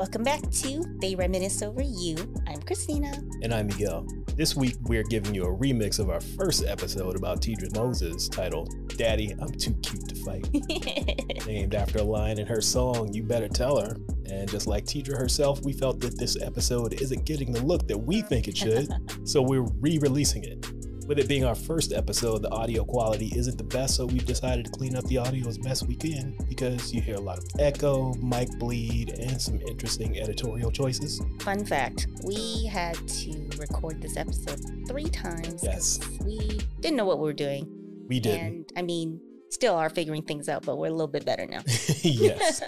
Welcome back to They Reminisce Over You. I'm Christina. And I'm Miguel. This week, we're giving you a remix of our first episode about Teedra Moses titled Daddy, I'm Too Cute to Fight. Named after a line in her song, You Better Tell Her. And just like Teedra herself, we felt that this episode isn't getting the look that we think it should, so we're re releasing it. With it being our first episode, the audio quality isn't the best, so we've decided to clean up the audio as best we can because you hear a lot of echo, mic bleed, and some interesting editorial choices. Fun fact we had to record this episode three times. Yes. We didn't know what we were doing. We did. And I mean, still are figuring things out, but we're a little bit better now. yes.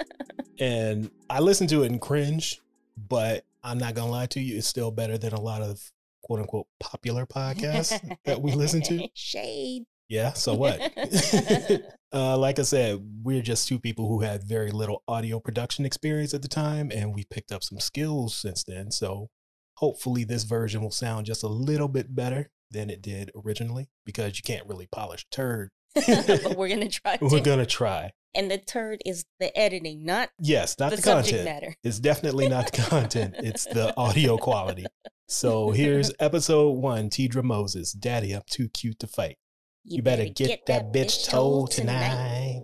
and I listened to it and cringe, but I'm not going to lie to you, it's still better than a lot of quote unquote popular podcasts that we listen to. Shade. Yeah, so what? uh, like I said, we're just two people who had very little audio production experience at the time, and we picked up some skills since then. So hopefully, this version will sound just a little bit better than it did originally because you can't really polish a turd. but we're gonna try. We're gonna try. And the turd is the editing, not yes, not the, the, subject content. matter. It's definitely not the content. It's the audio quality. So here's episode one: Teedra Moses, "Daddy, I'm too cute to fight." You, you better, better, get, get that, that, bitch told tonight. tonight.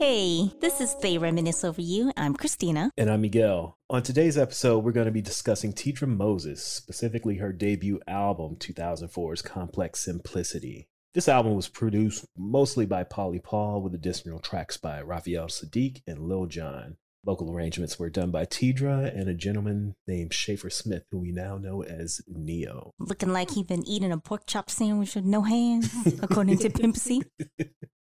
Hey, this is They Reminisce Over You. I'm Christina. And I'm Miguel. On today's episode, we're going to be discussing Teedra Moses, specifically her debut album, 2004's Complex Simplicity. This album was produced mostly by Polly Paul with additional tracks by Raphael Saadiq and Lil Jon. Vocal arrangements were done by Teedra and a gentleman named Shaffer Smith, who we now know as Ne-Yo. Looking like he'd been eating a pork chop sandwich with no hands, according to Pimp C.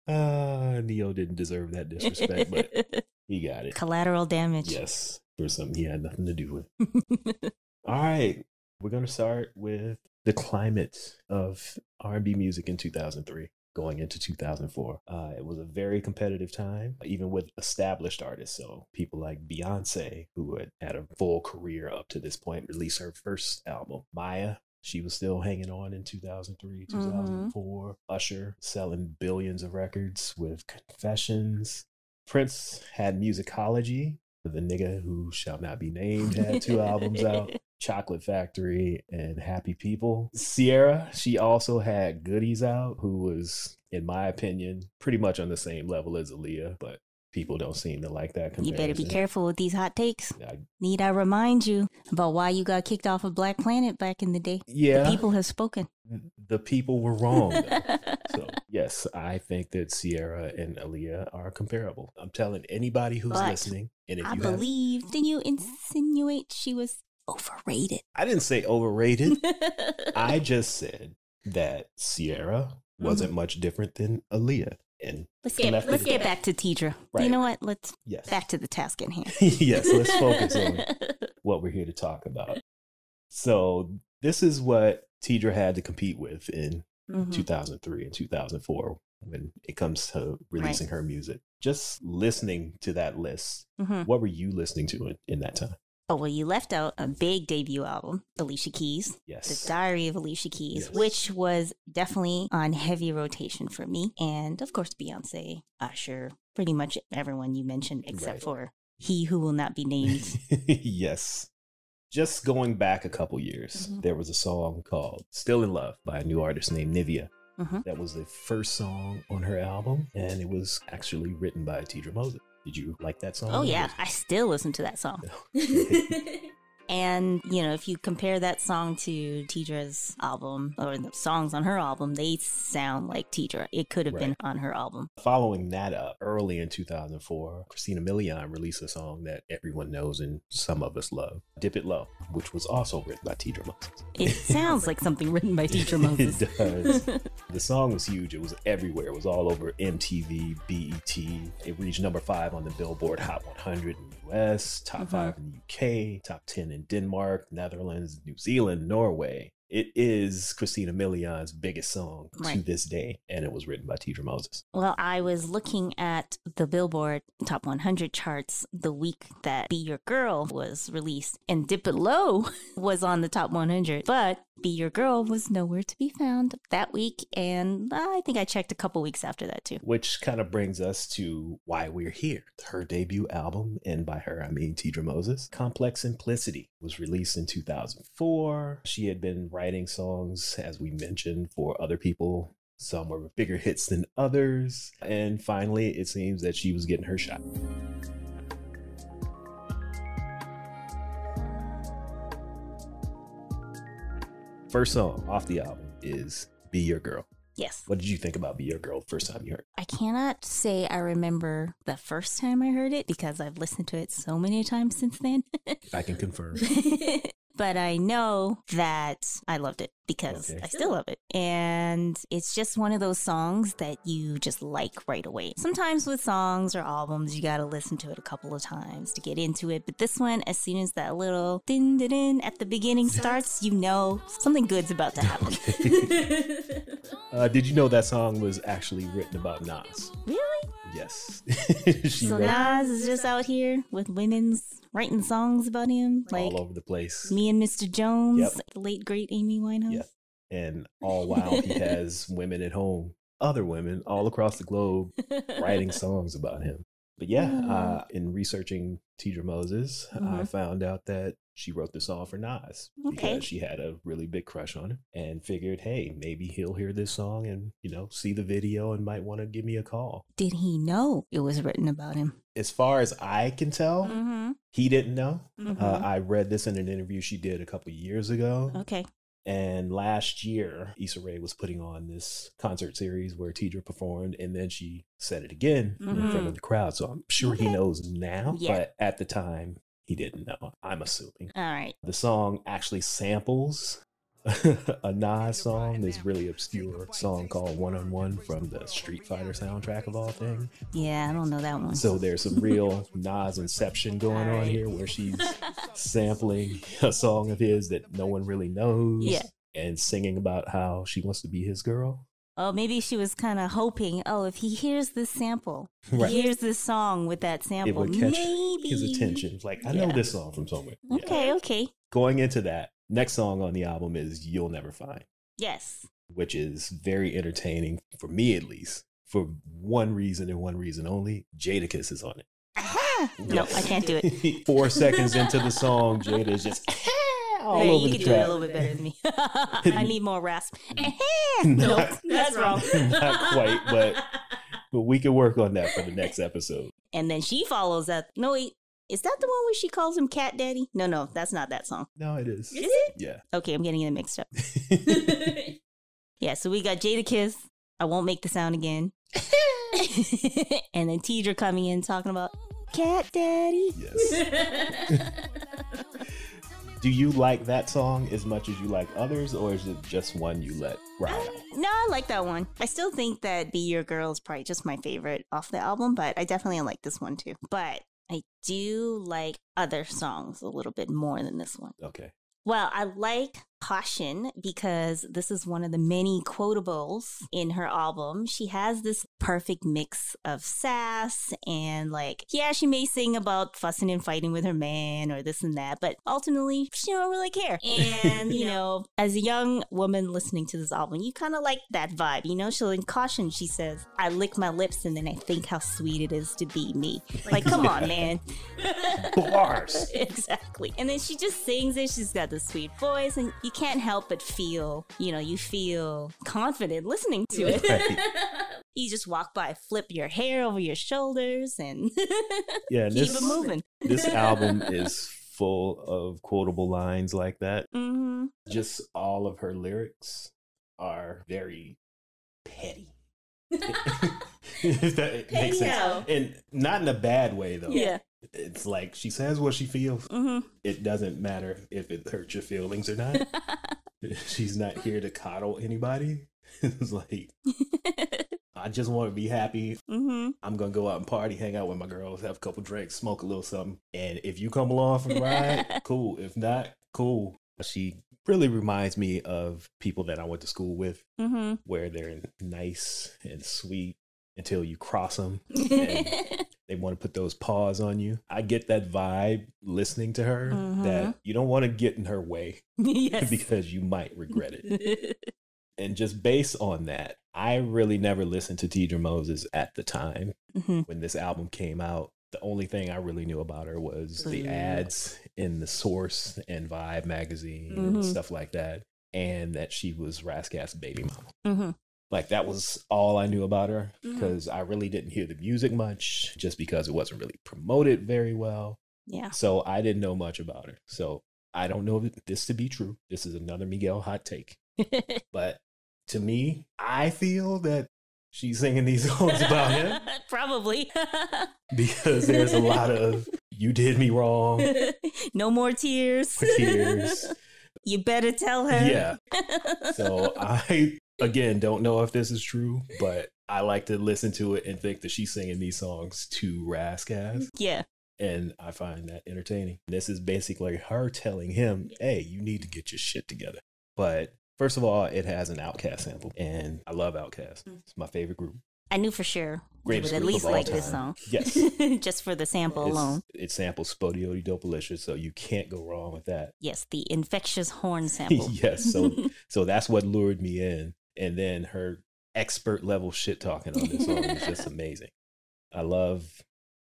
Uh, Ne-Yo didn't deserve that disrespect, but he got it. Collateral damage. Yes, for something he had nothing to do with. All right, we're going to start with the climate of R&B music in 2003 going into 2004. Uh, it was a very competitive time, even with established artists. So people like Beyonce, who had had a full career up to this point, released her first album. Mya, she was still hanging on in 2003, 2004. Mm-hmm. Usher selling billions of records with Confessions. Prince had Musicology. The nigga who shall not be named had two albums out. Chocolate Factory and Happy People. Ciara, she also had Goodies out, who was, in my opinion, pretty much on the same level as Aaliyah, but people don't seem to like that comparison. You better be careful with these hot takes. I, Need I remind you about why you got kicked off of Black Planet back in the day? Yeah. The people have spoken. The people were wrong. so, yes, I think that Ciara and Aaliyah are comparable. I'm telling anybody who's but listening. And if I you believe, have... didn't you insinuate she was overrated. I didn't say overrated. I just said that Ciara wasn't mm-hmm. much different than Aaliyah. And let's get let's get back to Teedra. Right. You know what? Let's yes. back to the task at hand. yes, let's focus on what we're here to talk about. So this is what Teedra had to compete with in mm-hmm. 2003 and 2004 when it comes to releasing right. her music. Just listening to that list, mm-hmm. what were you listening to in, in that time? Oh, well, you left out a big debut album, Alicia Keys. Yes. The Diary of Alicia Keys, yes. which was definitely on heavy rotation for me. And of course, Beyonce, Usher, pretty much everyone you mentioned, except right. for He Who Will Not Be Named. yes. Just going back a couple years, mm-hmm. there was a song called Still in Love by a new artist named Nivea. Mm-hmm. That was the first song on her album, and it was actually written by Teedra Moses. Did you like that oh, song? Oh yeah, I still listen to that song. And, you know, if you compare that song to Teedra's album or the songs on her album, they sound like Teedra. It could have right. been on her album. Following that up, early in 2004, Christina Milian released a song that everyone knows and some of us love, Dip It Low, which was also written by Teedra Moses. It sounds like something written by Teedra Moses. it does. the song was huge. It was everywhere. It was all over MTV, BET. It reached number five on the Billboard Hot 100 in the US, top mm-hmm. five in the UK, top 10 in Denmark, Netherlands, New Zealand, Norway. It is Christina Milian's biggest song right. to this day, and it was written by Teedra Moses. Well, I was looking at the Billboard Top 100 charts the week that Be Your Girl was released, and Dip It Low was on the top 100, but Be Your Girl was nowhere to be found that week. And I think I checked a couple weeks after that too. Which kind of brings us to why we're here. Her debut album, and by her, I mean Teedra Moses, Complex Simplicity, was released in 2004. She had been writing songs, as we mentioned, for other people. Some were bigger hits than others. And finally, it seems that she was getting her shot. First song off the album is Be Your Girl. Yes. What did you think about Be Your Girl the first time you heard it? I cannot say I remember the first time I heard it because I've listened to it so many times since then. I can confirm. but I know that I loved it because Okay. I still love it. And it's just one of those songs that you just like right away. Sometimes with songs or albums, you got to listen to it a couple of times to get into it. But this one, as soon as that little din din din at the beginning starts, you know something good's about to happen. Uh, did you know that song was actually written about Nas? really? Yes. So wrote Nas is just out here with women's writing songs about him, like all over the place. me and Mr. Jones, Yep. the late great Amy Winehouse. Yep. And all while he has women at home, other women all across the globe writing songs about him. But yeah, uh, in researching Teedra Moses, I Mhm. found out that she wrote the song for Nas Okay. because she had a really big crush on him and figured, hey, maybe he'll hear this song and, you know, see the video and might want to give me a call. Did he know it was written about him? As far as I can tell, Mm-hmm. he didn't know. Uh, Mhm. I read this in an interview she did a couple years ago. Okay. And last year, Issa Rae was putting on this concert series where Teedra performed, and then she said it again in front Mhm. of the crowd. So I'm sure he knows now, Yeah. but at the time, he didn't know. I'm assuming. All right. The song actually samples a Nas song, this really obscure song called One on One from the Street Fighter soundtrack of all things. Yeah, I don't know that one. So there's some real Nas inception going on here where she's sampling a song of his that no one really knows. Yeah. And singing about how she wants to be his girl. oh, maybe she was kind of hoping, oh, if he hears this sample, he hears this song with that It sample, would catch maybe his attention. Like, I know this song from somewhere. Yeah. Okay, okay. Going into that, next song on the album is You'll Never Find, Yes. which is very entertaining for me at least. For one reason and one reason only, Jadakiss is on it. Aha! No, I can't do it. Four seconds into the song, Jada is just all Hey, over you the can do it a little bit better than me. I need more rasp. nope, Not- that's wrong. Not quite, but but we can work on that for the next episode. And then she follows up. No, wait. Is that the one where she calls him Cat Daddy? No, no, that's not that song. No, it is. Is it? Yeah. Okay, I'm getting it mixed up. yeah, so we got Jadakiss. I won't make the sound again. and then Teedra coming in talking about Cat Daddy. yes. Do you like that song as much as you like others, or is it just one you let ride out? No, I like that one. I still think that Be Your Girl is probably just my favorite off the album, but I definitely like this one too. But I do like other songs a little bit more than this one. Okay. Well, I like Caution because this is one of the many quotables in her album. She has this perfect mix of sass and like, yeah, she may sing about fussing and fighting with her man or this and that, but ultimately she don't really care. And, you know, as a young woman listening to this album, you kind of like that vibe, you know? she'll in Caution, she says, I lick my lips and then I think how sweet it is to be me. Like, come on, man. Bars. exactly. And then she just sings it. She's got the sweet voice, and you can't help but feel, you know, you feel confident listening to it. Right. you just walk by, flip your hair over your shoulders, and Yeah, keep this it moving. this album is full of quotable lines like that. hmm Just all of her lyrics are very petty. if that Petty makes sense. how? And not in a bad way though. Yeah. It's like she says what she feels. hmm It doesn't matter if it hurts your feelings or not. She's not here to coddle anybody. it's like I just want to be happy. hmm I'm gonna go out and party, hang out with my girls, have a couple drinks, smoke a little something. And if you come along for the ride, cool. If not, cool. She really reminds me of people that I went to school with, hmm where they're nice and sweet until you cross them. they they want to put those paws on you. I get that vibe listening to her Mhm. that you don't want to get in her way yes. because you might regret it. and just based on that, I really never listened to Teedra Moses at the time Mhm. when this album came out. The only thing I really knew about her was the ads in the Source and Vibe magazine and Mhm. stuff like that, and that she was Ras Kass's baby mama. Like that was all I knew about her mm-hmm. because I really didn't hear the music much, just because it wasn't really promoted very well. Yeah. So I didn't know much about her. So I don't know if this to be true. This is another Miguel hot take. But to me, I feel that she's singing these songs about him Probably. because there's a lot of you did me wrong no more tears. tears. You better tell her. Yeah. So I again don't know if this is true, but I like to listen to it and think that she's singing these songs to Ras Kass, yeah. and I find that entertaining. This is basically her telling him, "Hey, you need to get your shit together." But first of all, it has an OutKast sample, and I love OutKast. Mm. It's my favorite group. I knew for sure Greatest you would at least like this song. Yes. Just for the sample It's- alone. It samples SpottieOttieDopaliscious, so you can't go wrong with that. Yes, the infectious horn sample. yes, so so that's what lured me in, and then her expert level shit talking on this song is just amazing. I love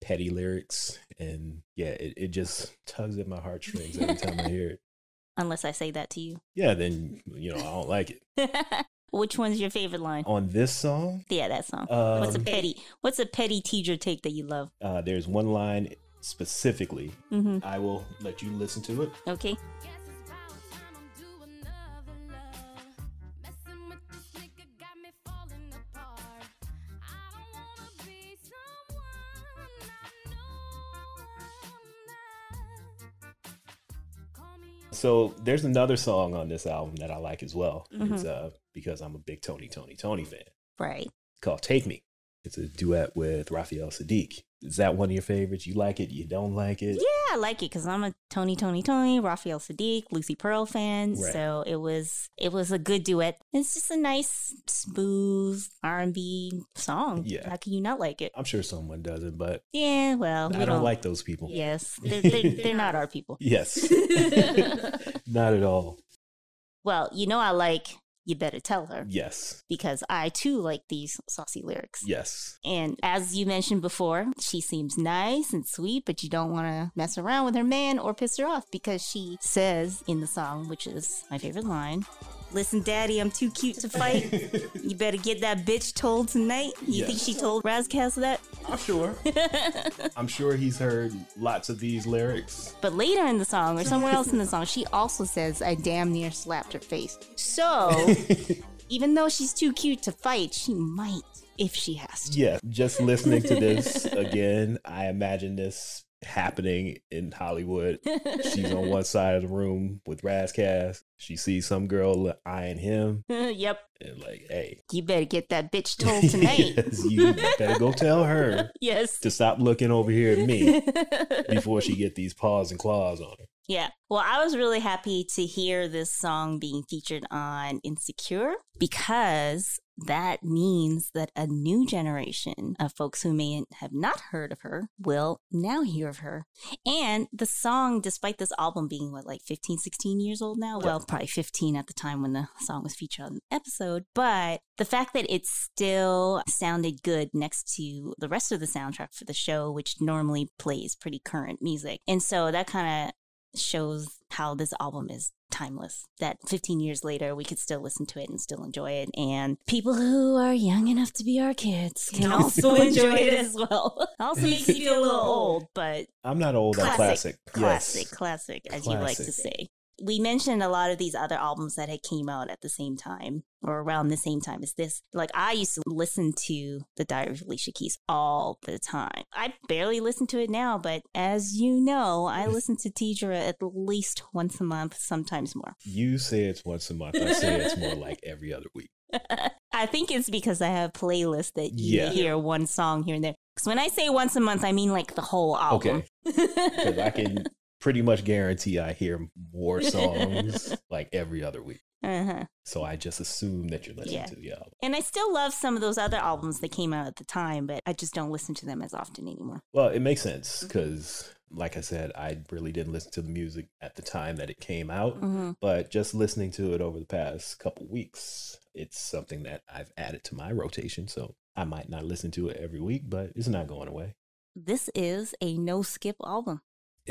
petty lyrics, and yeah, it, it just tugs at my heartstrings every time I hear it. Unless I say that to you. Yeah, then you know I don't like it. Which one's your favorite line? On this song, Yeah, that song. um, what's a petty? What's a petty teacher take that you love? uh, there's one line specifically. hmm I will let you listen to it. Okay. So there's another song on this album that I like as well. Mm-hmm. It's uh because I'm a big Tony! Toni! Toné! fan. Right. Called Take Me. It's a duet with Raphael Saadiq. Is that one of your favorites? You like it? You don't like it? Yeah, I like it because I'm a Tony, Tony, Tony, Raphael Saadiq, Lucy Pearl fan. Right. So it was it was a good duet. It's just a nice, smooth R and B song. Yeah. How can you not like it? I'm sure someone doesn't, but Yeah. Well, we I don't like those people. Yes, they're, they're, they're not our people. Yes. Not at all. Well, you know, I like You Better Tell Her Yes. because I too like these saucy lyrics. Yes. And as you mentioned before, she seems nice and sweet, but you don't want to mess around with her man or piss her off because she says in the song, which is my favorite line Listen, daddy, I'm too cute to fight. You better get that bitch told tonight. You think she told Ras Kass that? I'm sure. I'm sure he's heard lots of these lyrics. But later in the song, or somewhere else in the song, she also says, I damn near slapped her face. So, even though she's too cute to fight, she might if she has to. yeah, just listening to this again, I imagine this happening in Hollywood. She's on one side of the room with Ras Kass. She sees some girl eyeing him yep. and like, hey, You better get that bitch told tonight. yes, you better go tell her yes. to stop looking over here at me before she get these paws and claws on her. Yeah. Well, I was really happy to hear this song being featured on Insecure because that means that a new generation of folks who may have not heard of her will now hear of her. And the song, despite this album being what, like 15, 16 years old now? Well, probably 15 at the time when the song was featured on the episode. But the fact that it still sounded good next to the rest of the soundtrack for the show, which normally plays pretty current music. And so that kind of shows how this album is timeless. That 15 years later, we could still listen to it and still enjoy it. And people who are young enough to be our kids can also enjoy it as well. Also makes you feel a little old, but I'm not old, I'm classic. classic, Yes. classic, as you like to say. We mentioned a lot of these other albums that had came out at the same time or around the same time as this. Like I used to listen to The Diary of Alicia Keys all the time. I barely listen to it now, but as you know, I listen to Teedra at least once a month, sometimes more. You say it's once a month. I say it's more like every other week. I think it's because I have playlists that you Yeah. hear one song here and there. Because when I say once a month, I mean like the whole album. Okay. Because I can pretty much guarantee I hear more songs like every other week. Uh-huh. So I just assume that you're listening Yeah. to the album. And I still love some of those other albums that came out at the time, but I just don't listen to them as often anymore. Well, it makes sense Mm-hmm. because, like I said, I really didn't listen to the music at the time that it came out. hmm But just listening to it over the past couple weeks, it's something that I've added to my rotation. So I might not listen to it every week, but it's not going away. This is a no skip album.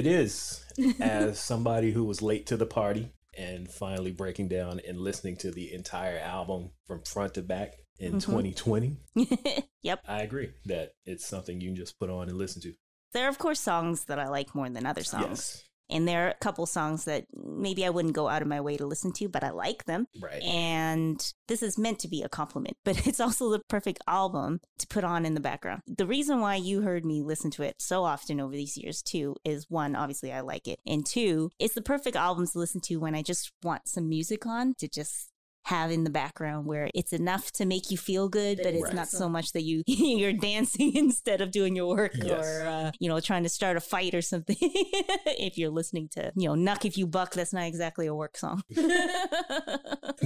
It is. As somebody who was late to the party and finally breaking down and listening to the entire album from front to back in Mhm. 2020, yep. I agree that it's something you can just put on and listen to. There are, of course, songs that I like more than other songs. Yes. And there are a couple songs that maybe I wouldn't go out of my way to listen to, but I like them. Right. And this is meant to be a compliment, but it's also the perfect album to put on in the background. The reason why you heard me listen to it so often over these years, too, is one, obviously I like it. And two, it's the perfect album to listen to when I just want some music on to just have in the background where it's enough to make you feel good but it's Right. not so much that you you're dancing instead of doing your work Yes. or uh, you know trying to start a fight or something if you're listening to you know knuck if you buck that's not exactly a work song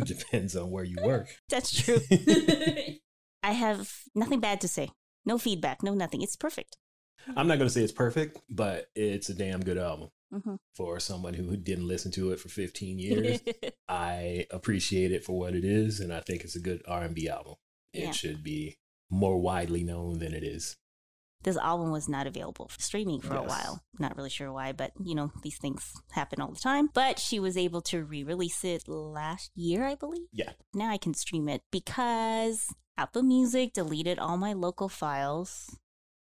Depends on where you work. that's true I have nothing bad to say. No feedback, no nothing. It's perfect. I'm not going to say it's perfect, but it's a damn good album. Mhm. For someone who didn't listen to it for 15 years, I appreciate it for what it is, and I think it's a good R&B album. It Yeah. should be more widely known than it is. this album was not available for streaming for a while. Not really sure why, but you know, these things happen all the time. But she was able to re release it last year, I believe. Yeah. Now I can stream it because Apple Music deleted all my local files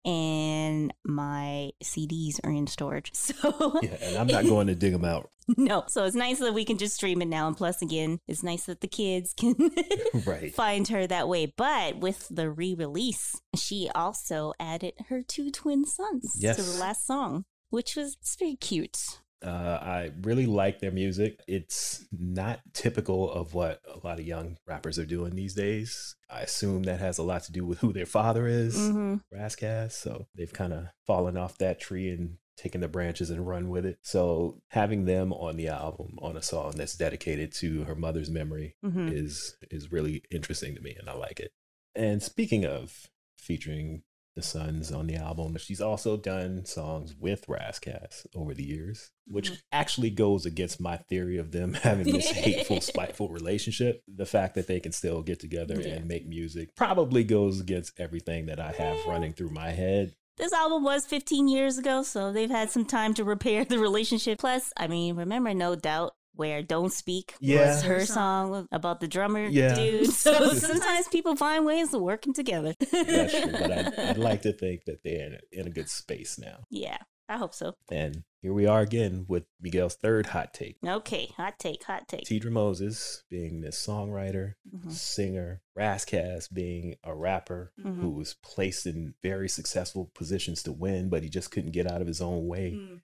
and my CDs are in storage. So Yeah, and I'm not going to dig them out. no. So it's nice that we can just stream it now. And plus, again, it's nice that the kids can Right. find her that way. But with the re release, she also added her two twin sons to the last song, which was it's very cute. Uh, I really like their music. It's not typical of what a lot of young rappers are doing these days. I assume that has a lot to do with who their father is, hmm Ras Kass. So they've kind of fallen off that tree and taken the branches and run with it. So having them on the album on a song that's dedicated to her mother's memory hmm is is really interesting to me, and I like it. And speaking of featuring the Sons on the album, she's also done songs with Ras Kass over the years, which Mhm. actually goes against my theory of them having this hateful, spiteful relationship. The fact that they can still get together Yeah. and make music probably goes against everything that I have running through my head. This album was 15 years ago, so they've had some time to repair the relationship. Plus, I mean, remember No Doubt, where Don't Speak Yeah. was her song about the drummer Yeah. dude. So sometimes people find ways of working together. That's true, but I'd, I'd like to think that they're in a, in a good space now. Yeah, I hope so. And here we are again with Miguel's third hot take. Okay, hot take, hot take. Teedra Moses being this songwriter, Mhm. singer, Ras Kass being a rapper Mhm. who was placed in very successful positions to win, but he just couldn't get out of his own way. Mm.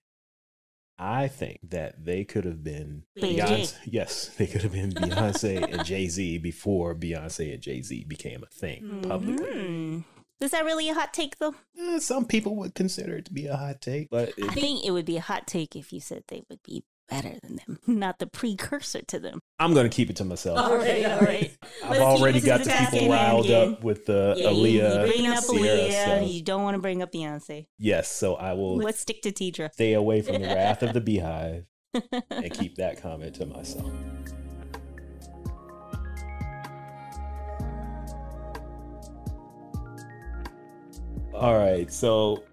I think that they could have been Beyonce. Yes, they could have been Beyonce and Jay Z before Beyonce and Jay Z became a thing publicly. Mhm. Is that really a hot take, though? Eh, Some people would consider it to be a hot take, but I think it would be a hot take if you said they would be better than them, not the precursor to them. I'm going to keep it to myself. All right, all right. I've Let's already got the people riled up with the Yeah, you, you Aaliyah. bring up Ciara, Aaliyah, so- you don't want to bring up Beyonce. Yes, so I will Let's stick to Teedra. stay away from the wrath of the beehive and keep that comment to myself. All right, so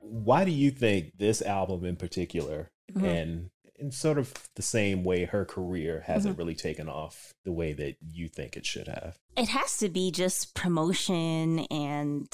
why do you think this album in particular, Mhm. and in sort of the same way her career hasn't mm-hmm. really taken off the way that you think it should have? It has to be just promotion and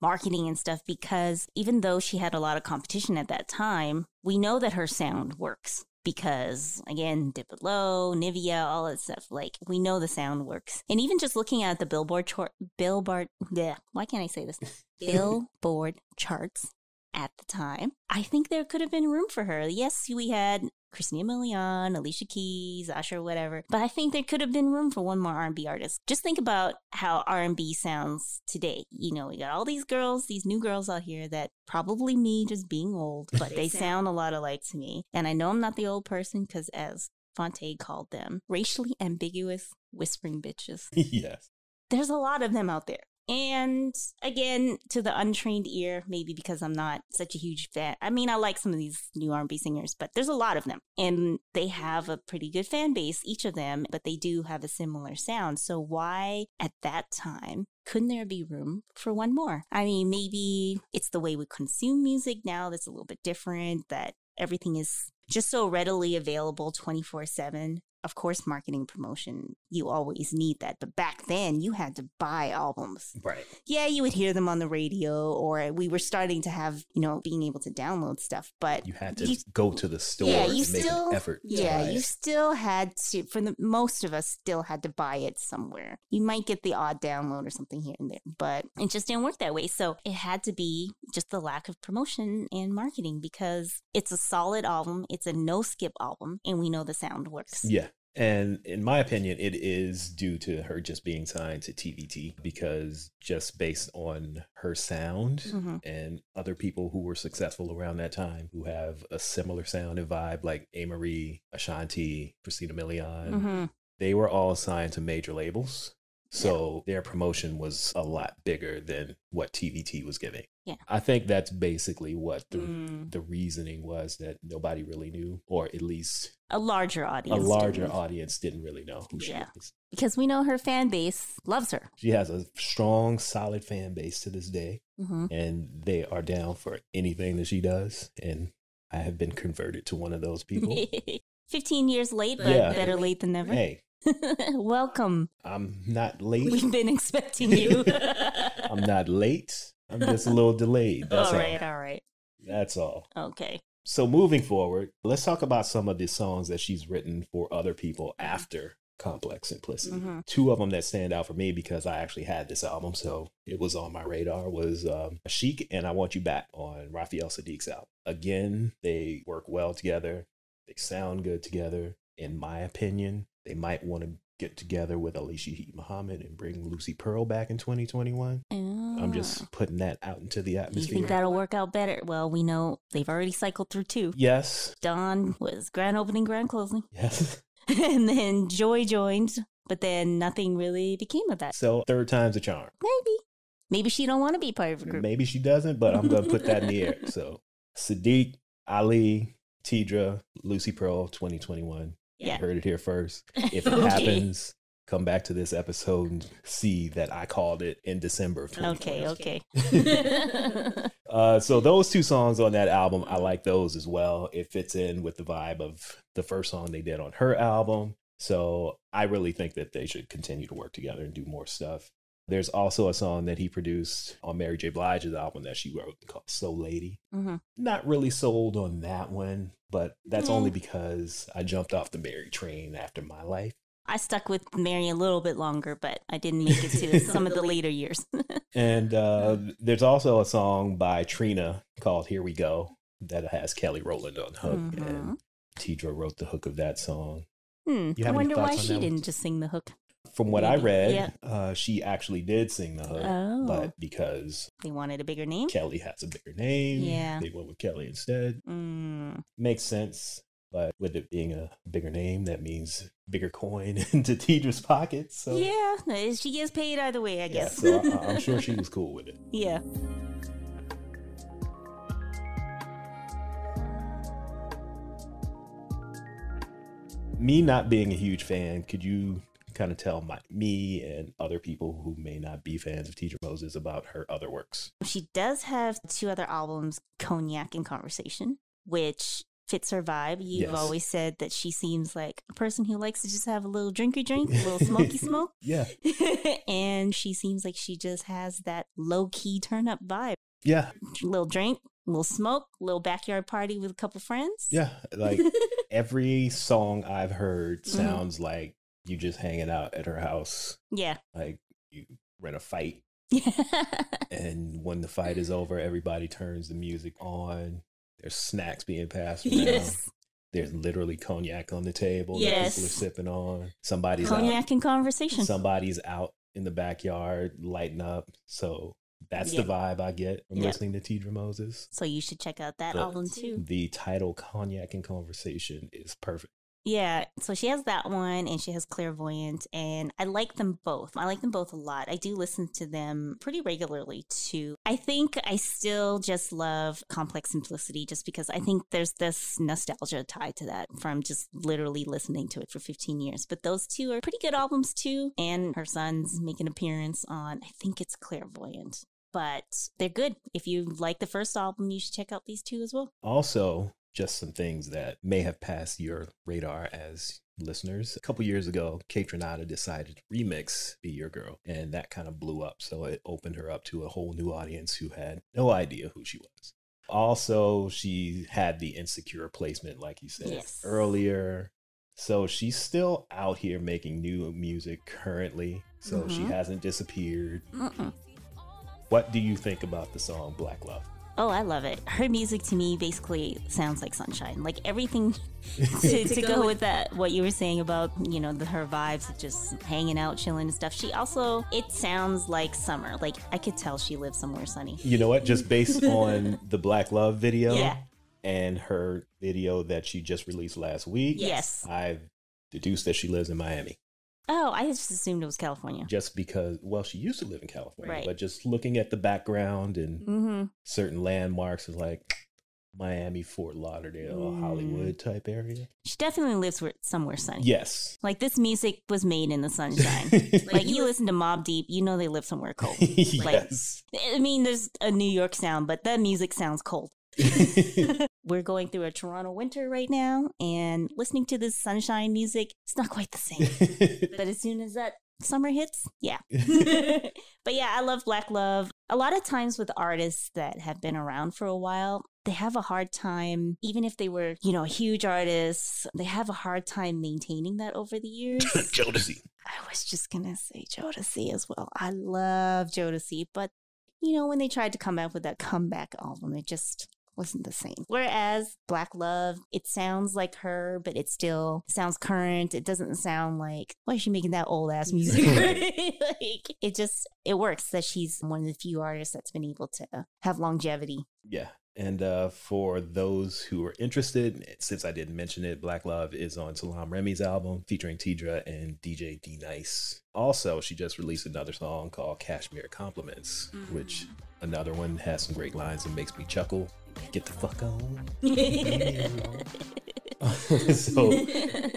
marketing and stuff because even though she had a lot of competition at that time, we know that her sound works because again, Dip It Low, Nivea, all that stuff. Like we know the sound works. And even just looking at the Billboard chart, Billboard, yeah, why can't I say this? Billboard charts at the time, I think there could have been room for her. Yes, we had Christina Milian, Alicia Keys, Usher, whatever. But I think there could have been room for one more R&B artist. Just think about how R&B sounds today. You know, we got all these girls, these new girls out here that probably me just being old, but they sound a lot alike to me. And I know I'm not the old person because as Phonte called them racially ambiguous whispering bitches. yes. There's a lot of them out there. And again, to the untrained ear, maybe because I'm not such a huge fan. I mean, I like some of these new R&B singers, but there's a lot of them, and they have a pretty good fan base, each of them. But they do have a similar sound. So why, at that time, couldn't there be room for one more? I mean, maybe it's the way we consume music now that's a little bit different. That everything is just so readily available 24 7 of course marketing promotion you always need that but back then you had to buy albums Right. yeah you would hear them on the radio or we were starting to have you know being able to download stuff but You had to You- go to the store yeah you still an effort. yeah you still had to for the most of us still had to buy it somewhere you might get the odd download or something here and there but it just didn't work that way so it had to be just the lack of promotion and marketing because it's a solid album it's a no skip album and we know the sound works Yeah. And in my opinion, it is due to her just being signed to TVT because just based on her sound Mhm. and other people who were successful around that time who have a similar sound and vibe like Amerie, Ashanti, Christina Milian, Mhm. they were all signed to major labels. So their promotion was a lot bigger than what TVT was giving. Yeah. I think that's basically what the Mm. the reasoning was that nobody really knew, or at least a larger audience. a larger didn't. audience didn't really know who she Yeah. was. because we know her fan base loves her She has a strong, solid fan base to this day, hmm and they are down for anything that she does. And I have been converted to one of those people. 15 years late but Yeah. better late than never hey, welcome I'm not late. we've been expecting you I'm not late. I'm just a little delayed. That's all all. right all right That's all. okay So moving forward, let's talk about some of the songs that she's written for other people after Complex Simplicity. Mhm. Two of them that stand out for me because I actually had this album, so it was on my radar was um, Chic and I Want You Back on Raphael Saadiq's album. Again, they work well together. They sound good together. In my opinion, they might want to get together with Ali Shaheed Muhammad and bring Lucy Pearl back in 2021. I'm Ah. just putting that out into the atmosphere. you think that'll work out better well we know they've already cycled through two yes. Dawn was grand opening, grand closing. Yes. and then Joi joined, but then nothing really became of that. So third time's a charm. Maybe. Maybe she don't want to be part of a group. Maybe she doesn't, but I'm gonna put that in the air. So Saadiq, Ali, Teedra, Lucy Pearl, 2021. Yeah. You heard it here first. If it Okay. happens, come back to this episode and see that I called it in December of Okay, okay. Uh, so those two songs on that album, I like those as well. It fits in with the vibe of the first song they did on her album. So I really think that they should continue to work together and do more stuff. There's also a song that he produced on Mary J. Blige's album that she wrote called So Lady. hmm Not really sold on that one, but that's only because I jumped off the Mary train after my life. I stuck with Mary a little bit longer, but I didn't make it to some of the later years. And uh, there's also a song by Trina called Here We Go that has Kelly Rowland on hook. Mhm. And Teedra wrote the hook of that song. Hmm. I wonder why she didn't just sing the hook. From what I read, yeah. uh, she actually did sing the hook, Oh, but because they wanted a bigger name. Kelly has a bigger name, Yeah. they went with Kelly instead. Mm. Makes sense. But with it being a bigger name, that means bigger coin into Teedra's pockets. So Yeah, she gets paid either way, I yeah, guess. so I, I'm sure she was cool with it. yeah. me not being a huge fan, could you kind of tell my me and other people who may not be fans of Teedra Moses about her other works? She does have two other albums, Cognac and Conversation, which fits her vibe. You've Yes. always said that she seems like a person who likes to just have a little drinky drink, a little smoky smoke. Yeah, and she seems like she just has that low key turn up vibe. yeah, little drink, little smoke, little backyard party with a couple friends. yeah. Like every song I've heard Mhm. sounds like you just hanging out at her house, yeah. like you rent a fight, Yeah. and when the fight is over, everybody turns the music on. There's snacks being passed around. yes. There's literally cognac on the table that Yes. people are sipping on. Somebody's out Cognac and conversation. somebody's out in the backyard lighting up. So that's the vibe I get from Yeah. listening to Teedra Moses. so you should check out that The- album too. The title Cognac and Conversation is perfect. Yeah, so she has that one and she has Clairvoyant, and I like them both. I like them both a lot. I do listen to them pretty regularly too. I think I still just love Complex Simplicity just because I think there's this nostalgia tied to that from just literally listening to it for 15 years. But those two are pretty good albums too, and her son's make an appearance on, I think it's Clairvoyant. But they're good. If you like the first album, you should check out these two as well. Also, just some things that may have passed your radar as listeners. A couple years ago, Kaytranada decided to remix Be Your Girl, and that kind of blew up. So it opened her up to a whole new audience who had no idea who she was. Also, she had the insecure placement, like you said Yes. earlier. So she's still out here making new music currently. So she Mhm. hasn't disappeared. Mm-mm. What do you think about the song Black Love? Oh, I love it. Her music to me basically sounds like sunshine. Like everything to, to go with that, what you were saying about, you know, the, her vibes just hanging out, chilling and stuff. She also, it sounds like summer. Like I could tell she lives somewhere sunny. You know what? Just based on the Black Love video Yeah. and her video that she just released last week, Yes. I've deduced that she lives in Miami. Oh, I just assumed it was California. Just because, well, she used to live in California, Right. but just looking at the background and Mm-hmm. certain landmarks is like Miami, Fort Lauderdale, Mm. Hollywood type area. She definitely lives where, somewhere sunny. Yes. Like this music was made in the sunshine. like you listen to Mobb Deep, you know they live somewhere cold. yes. I mean, there's a New York sound, but that music sounds cold. We're going through a Toronto winter right now, and listening to this sunshine music, it's not quite the same. but as soon as that summer hits, yeah. but yeah, I love Black Love. A lot of times with artists that have been around for a while, they have a hard time, even if they were, you know, huge artists, they have a hard time maintaining that over the years. Jodeci. I was just gonna say Jodeci as well. I love Jodeci, but you know, when they tried to come out with that comeback album, it just wasn't the same. Whereas Black Love, it sounds like her, but it still sounds current. It doesn't sound like why is she making that old ass music? like it just it works that she's one of the few artists that's been able to have longevity. Yeah. And uh, for those who are interested, since I didn't mention it, Black Love is on Salaam Remi's album featuring Teedra and DJ D Nice. Also, she just released another song called Cashmere Compliments, which another one has some great lines and makes me chuckle. Get the fuck on. so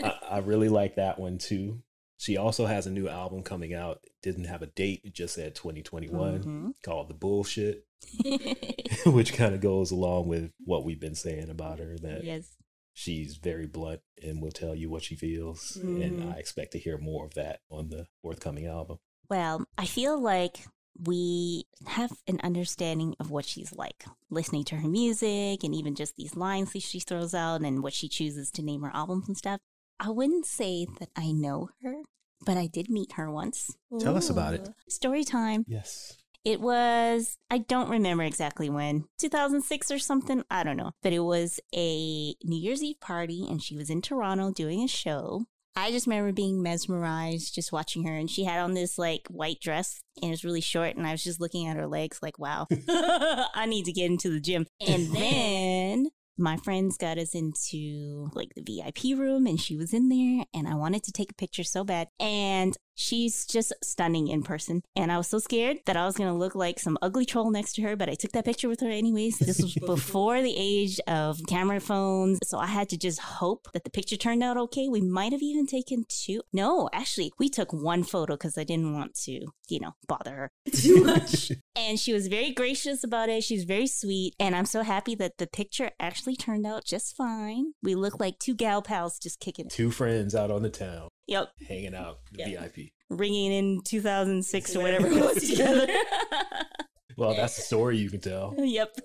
I, I really like that one too. She also has a new album coming out. It didn't have a date, it just said 2021 Mhm. called The Bullshit. which kind of goes along with what we've been saying about her that yes. she's very blunt and will tell you what she feels and Mhm. i expect to hear more of that on the forthcoming album Well, I feel like we have an understanding of what she's like, listening to her music and even just these lines that she throws out and what she chooses to name her albums and stuff. I wouldn't say that I know her, but I did meet her once. Tell us about it. Story time. yes It was, I don't remember exactly when, 2006 or something. I don't know. But it was a New Year's Eve party and she was in Toronto doing a show. I just remember being mesmerized just watching her. And she had on this like white dress and it was really short. And I was just looking at her legs like, wow, I need to get into the gym. And then my friends got us into like the VIP room and she was in there and I wanted to take a picture so bad. And she's just stunning in person. And I was so scared that I was going to look like some ugly troll next to her, but I took that picture with her anyways. This was before the age of camera phones. So I had to just hope that the picture turned out okay. We might have even taken two. No, actually, we took one photo because I didn't want to, you know, bother her too much. and she was very gracious about it. She was very sweet. And I'm so happy that the picture actually turned out just fine. We look like two gal pals just kicking it. two friends out on the town Yep. hanging out the Yeah. vip Ringing in 2006 or whatever it was together. well that's the story you can tell yep.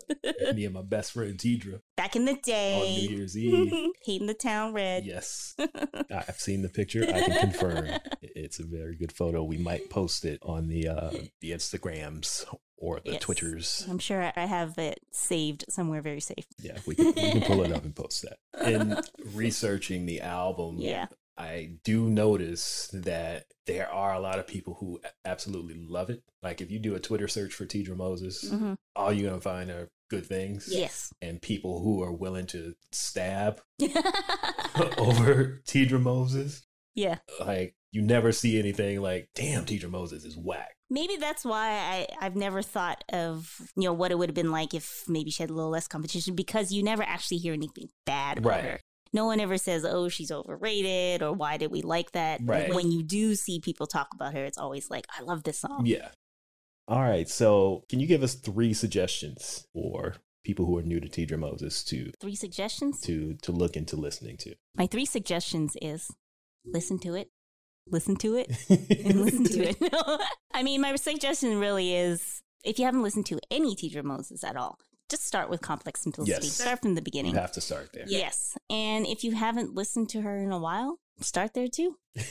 me and my best friend Teedra Back in the day. on new year's eve Painting the town red. yes i've seen the picture i can confirm it's a very good photo we might post it on the uh the instagrams or the Yes. twitters I'm sure I have it saved somewhere very safe. Yeah, we can, we can pull it up and post that. In researching the album, Yeah. I do notice that there are a lot of people who absolutely love it. Like if you do a Twitter search for Teedra Moses, hmm all you're gonna find are good things. Yes. And people who are willing to stab over Teedra Moses. Yeah. Like you never see anything like, damn, Teedra Moses is whack. Maybe that's why I, I've never thought of, you know, what it would have been like if maybe she had a little less competition because you never actually hear anything bad about Right. No one ever says, oh, she's overrated or why did we like that? Right. when you do see people talk about her, it's always like, I love this song. Yeah. All right. So can you give us three suggestions for people who are new to Teedra Moses to Three suggestions? to to look into listening to? My three suggestions is listen to it, listen to it, and listen to it. I mean, my suggestion really is if you haven't listened to any Teedra Moses at all, just start with Complex Simplicity. Yes. Start from the beginning. You have to start there. Yes. And if you haven't listened to her in a while, start there too.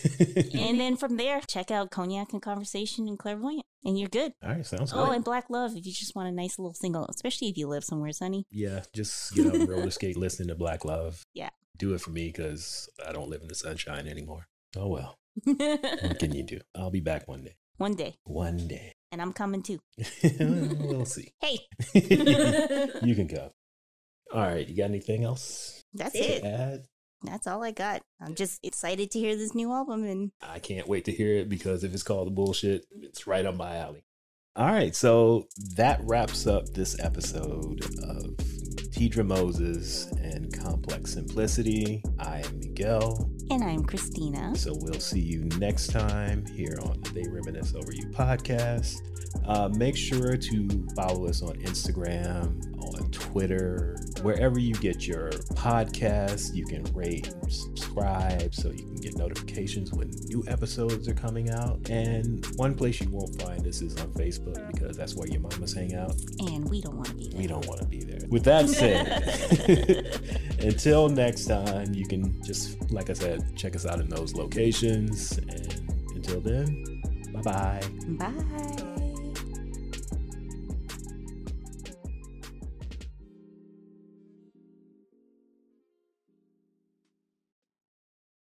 And then from there, check out Cognac and Conversation and Clairvoyant, and you're good. All right, sounds good. Oh, good. and Black Love if you just want a nice little single, especially if you live somewhere sunny. Yeah, just get on roller skate, listening to Black Love. Yeah. Do it for me because I don't live in the sunshine anymore. Oh well. What can you do? I'll be back one day. One day, One day. And I'm coming too. we'll see. Hey, you can go. All right. You got anything else that's it. add? That's all I got. I'm just excited to hear this new album and I can't wait to hear it because if it's called the bullshit, it's right up my alley. All right, so that wraps up this episode of Teedra Moses and Complex Simplicity. I am Miguel. and I'm Christina. So we'll see you next time here on the They Reminisce Over You podcast. Uh, make sure to follow us on Instagram, on Twitter, wherever you get your podcasts. You can rate and subscribe so you can get notifications when new episodes are coming out. And one place you won't find us is on Facebook because that's where your mamas hang out. And we don't want to be there. We don't want to be there. With that said, until next time, you can just, like I said, check us out in those locations. And until then, bye bye. Bye.